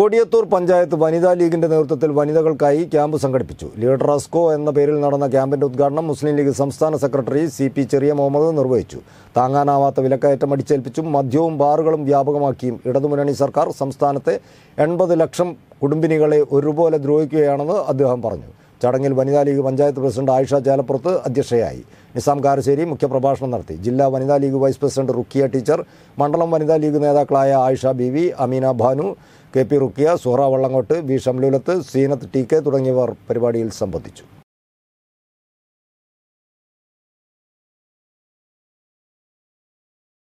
കൊടിയത്തൂർ പഞ്ചായത്ത് വനിതാ ലീഗിന്റെ നേതൃത്വത്തിൽ വനിതകൾക്കായി ക്യാമ്പ് സംഘടിപ്പിച്ചു. ലീഡറാസ്കോ എന്ന പേരിൽ നടന്ന ക്യാമ്പിന്റെ ഉദ്ഘാടനം മുസ്ലിം ലീഗ് സംസ്ഥാന secretary C P Cheriya Muhammad നിർവഹിച്ചു. താങ്ങാനാവാത്ത വിലക്കയറ്റം അടിച്ചേൽപ്പിച്ചും മദ്യവും ബാറുകളും വ്യാപകമാക്കിയും ഇടതുമുന്നണി സർക്കാർ സംസ്ഥാനത്തെ എൺപത് ലക്ഷം കുടുംബിനികളെ ഒരുപോലെ ദ്രോഹിക്കുകയാണെന്ന് അദ്ദേഹം പറഞ്ഞു. ചടങ്ങിൽ വനിതാ ലീഗ് പഞ്ചായത്ത് പ്രസിഡന്റ് ആയിഷ ചാലപ്പുറത്ത് അധ്യക്ഷയായി. നിസാം കാരശ്ശേരി മുഖ്യപ്രഭാഷണം നടത്തി. ജില്ലാ Vanitha League vice president Rukhiya teacher മണ്ഡലം വനിതാ ലീഗ് നേതാക്കളായ Ayisha Beevi Ameena Bhanu K P Rukhiya Suhara Vallangot V Shamlulath Seenath T K തുടങ്ങിയവർ പരിപാടിയിൽ സംബന്ധിച്ചു.